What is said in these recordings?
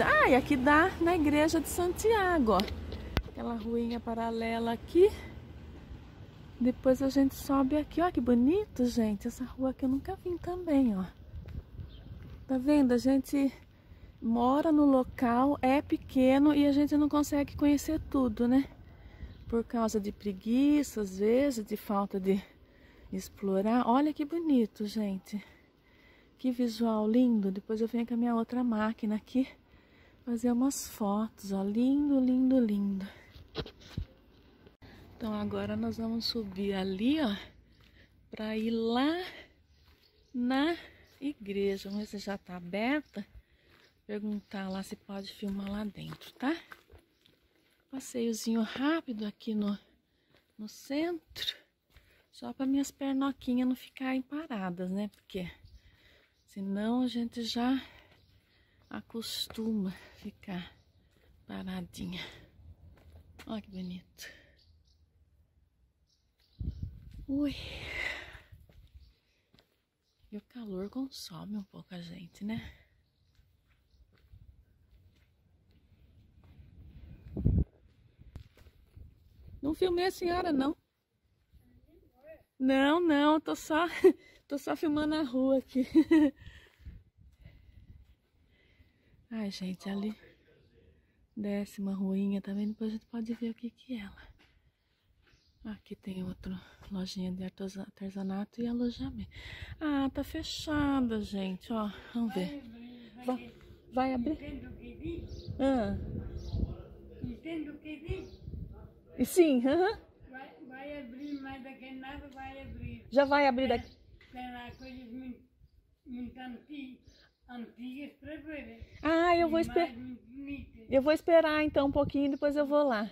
Ah, e aqui dá na igreja de Santiago, ó. Aquela ruinha paralela aqui. Depois a gente sobe aqui, ó, que bonito, gente. Essa rua aqui eu nunca vim também, ó. Tá vendo? A gente mora no local, é pequeno e a gente não consegue conhecer tudo, né? Por causa de preguiça, às vezes, de falta de explorar. Olha que bonito, gente. Que visual lindo. Depois eu venho com a minha outra máquina aqui fazer umas fotos, ó. Lindo, lindo, lindo. Então agora nós vamos subir ali, ó, para ir lá na igreja. Vamos ver se já tá aberta. Perguntar lá se pode filmar lá dentro, tá? Passeiozinho rápido aqui no, no centro. Só para minhas pernoquinhas não ficarem paradas, né? Porque senão a gente já acostuma ficar paradinha. Olha que bonito. Ui. E o calor consome um pouco a gente, né? Não filmei a senhora, não. Não, não, tô só, tô só filmando a rua aqui. Ai, gente, ali desce uma ruinha também, depois a gente pode ver o que que é ela. Aqui tem outra lojinha de artesanato e alojamento. Ah, tá fechada, gente, ó. Vamos ver. Vai, vai abrir? Ah. Entendo o que diz? E sim, aham. Vai, vai abrir, mas daqui nada vai abrir. Já vai abrir daqui. Lá coisas muito, muito antigas. Ah, eu vou esperar. Eu vou esperar então um pouquinho, depois eu vou lá.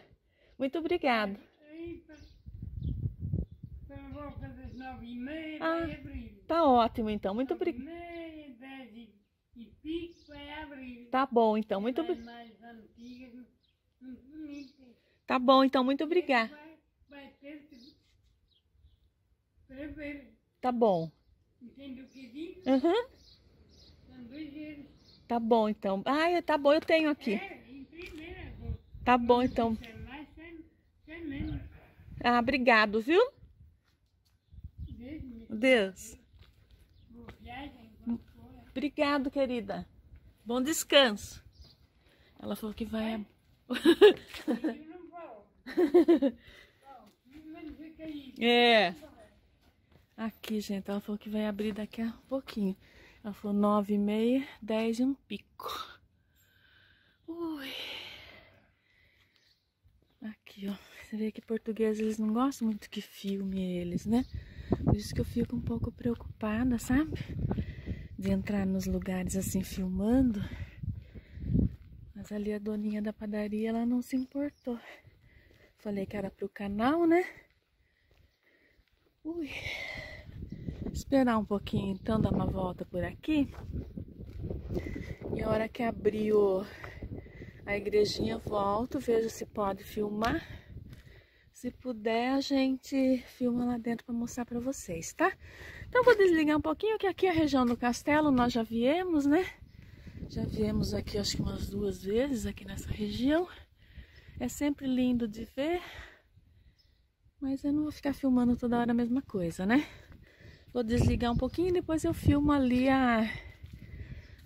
Muito obrigada. E meia Ah. Tá ótimo então. Muito obrigada. e, e pico vai abrir. Tá bom então. Muito mais, obri- mais antigas, muito bonitas. Tá bom então. Muito obrigada. Tá bom. Entende o que diz? Aham. Tá bom então. Ah, tá bom. Eu tenho aqui. É, primeira. Tá bom então. Sem mais, sem, sem menos. Ah, obrigado, viu? Deus. Obrigado, querida. Bom descanso. Ela falou que vai. É. Aqui, gente, ela falou que vai abrir daqui a pouquinho. Ela falou nove e meia, dez e um pico. Ui. Aqui, ó. Você vê que portugueses, eles não gostam muito que filme eles, né? Por isso que eu fico um pouco preocupada, sabe? De entrar nos lugares assim, filmando. Mas ali a doninha da padaria, ela não se importou. Falei que era pro canal, né? Ui. Esperar um pouquinho, então, dar uma volta por aqui. E a hora que abrir o- a igrejinha, volto, vejo se pode filmar. Se puder, a gente filma lá dentro para mostrar para vocês, tá? Então, vou desligar um pouquinho, que aqui é a região do castelo, nós já viemos, né? Já viemos aqui, acho que umas duas vezes, aqui nessa região. É sempre lindo de ver. Mas eu não vou ficar filmando toda hora a mesma coisa, né? Vou desligar um pouquinho e depois eu filmo ali a,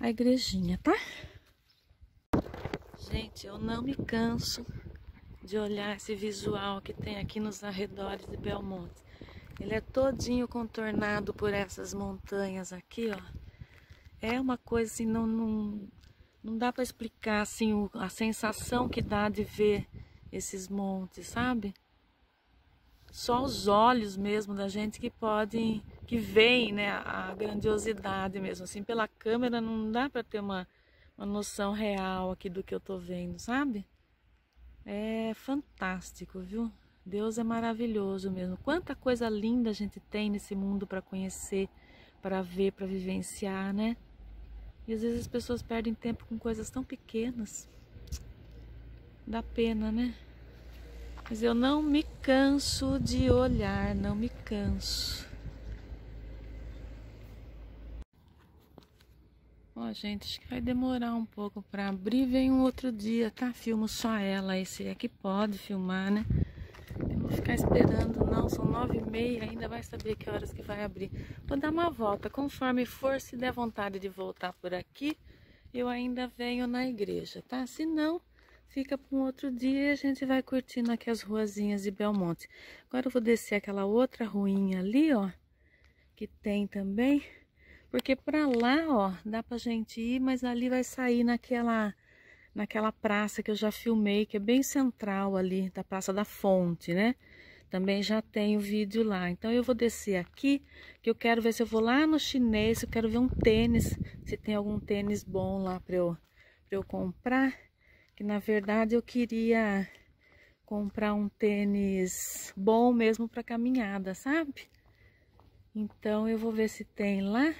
a igrejinha, tá? Gente, eu não me canso de olhar esse visual que tem aqui nos arredores de Belmonte. Ele é todinho contornado por essas montanhas aqui, ó. É uma coisa assim, não, não, não dá para explicar assim o- a sensação que dá de ver esses montes, sabe? Só os olhos mesmo da gente que podem, que veem, né, a grandiosidade mesmo. Assim, pela câmera não dá para ter uma, uma noção real aqui do que eu tô vendo, sabe? É fantástico, viu? Deus é maravilhoso mesmo. Quanta coisa linda a gente tem nesse mundo para conhecer, para ver, para vivenciar, né? E às vezes as pessoas perdem tempo com coisas tão pequenas. Dá pena, né? Mas eu não me canso de olhar, não me canso. Ó, gente, vai demorar um pouco para abrir. Vem um outro dia, tá? Filmo só ela. Esse é que pode filmar, né? Eu vou ficar esperando, não. São nove e meia, ainda vai saber que horas que vai abrir. Vou dar uma volta. Conforme for, se der vontade de voltar por aqui, eu ainda venho na igreja, tá? Se não, fica para um outro dia e a gente vai curtindo aqui as ruazinhas de Belmonte. Agora eu vou descer aquela outra ruinha ali, ó, que tem também. Porque para lá, ó, dá pra gente ir, mas ali vai sair naquela, naquela praça que eu já filmei, que é bem central ali, da Praça da Fonte, né? Também já tem o vídeo lá. Então eu vou descer aqui, que eu quero ver se eu vou lá no chinês, eu quero ver um tênis, se tem algum tênis bom lá para eu, pra eu comprar. Que na verdade eu queria comprar um tênis bom mesmo para caminhada, sabe? Então eu vou ver se tem lá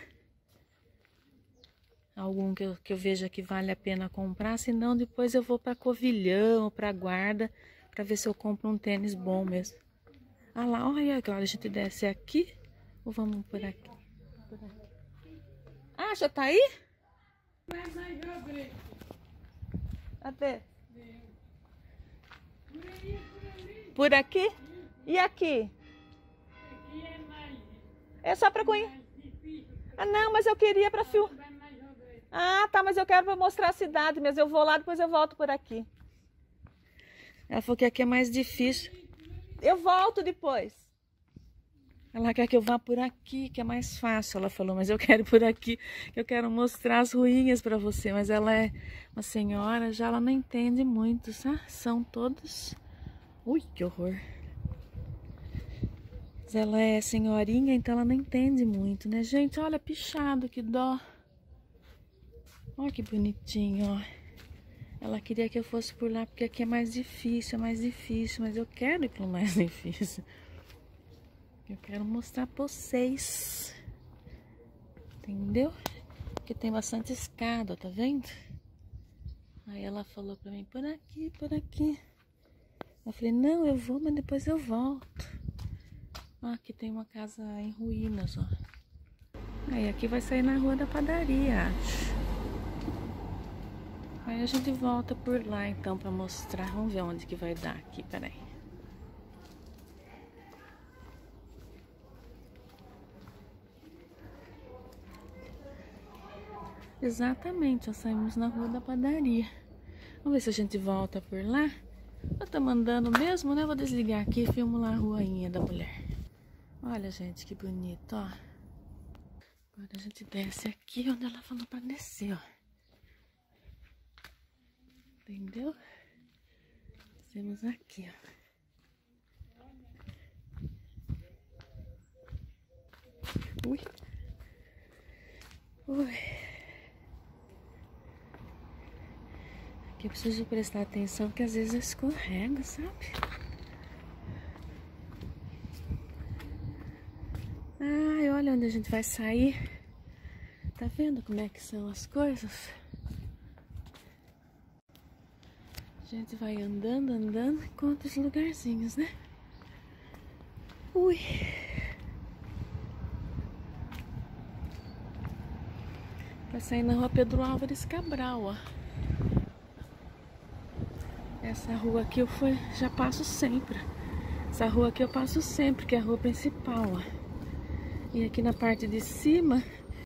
algum que eu, que eu veja que vale a pena comprar, senão depois eu vou para Covilhão, para Guarda, para ver se eu compro um tênis bom mesmo. Ah lá, olha agora a gente desce aqui, ou vamos por aqui? Por aqui. Ah, já tá aí? Até. Por aqui? E aqui? É só para conhecer. Ah, não, mas eu queria para filmar. Ah, tá, mas eu quero mostrar a cidade mas Eu vou lá, depois eu volto por aqui. Ela falou que aqui é mais difícil. Eu volto depois. Ela quer que eu vá por aqui, que é mais fácil, ela falou, mas eu quero ir por aqui, eu quero mostrar as ruínas para você. Mas ela é uma senhora, já ela não entende muito, sabe? São todos... Ui, que horror. Mas ela é senhorinha, então ela não entende muito, né? Gente, olha, pichado, que dó. Olha que bonitinho, ó. Ela queria que eu fosse por lá, porque aqui é mais difícil, é mais difícil. Mas eu quero ir para o mais difícil. Eu quero mostrar para vocês. Entendeu? Porque tem bastante escada, tá vendo? Aí ela falou pra mim, por aqui, por aqui. Eu falei, não, eu vou, mas depois eu volto. Ó, aqui tem uma casa em ruínas, ó. Aí aqui vai sair na rua da padaria, acho. Aí a gente volta por lá então pra mostrar. Vamos ver onde que vai dar aqui, peraí. Exatamente, já saímos na rua da padaria. Vamos ver se a gente volta por lá. Eu tô mandando mesmo, né? Vou desligar aqui e filmo lá a ruainha da mulher. Olha, gente, que bonito, ó. Agora a gente desce aqui onde ela falou pra descer, ó. Entendeu? Temos aqui, ó. Ui. Ui. Aqui eu preciso prestar atenção que às vezes escorrega, sabe? Ai, olha onde a gente vai sair. Tá vendo como é que são as coisas? A gente vai andando, andando, encontra os lugarzinhos, né? Ui. Vai sair na rua Pedro Álvares Cabral, ó. Essa rua aqui eu fui, já passo sempre. Essa rua aqui eu passo sempre, que é a rua principal, ó. E aqui na parte de cima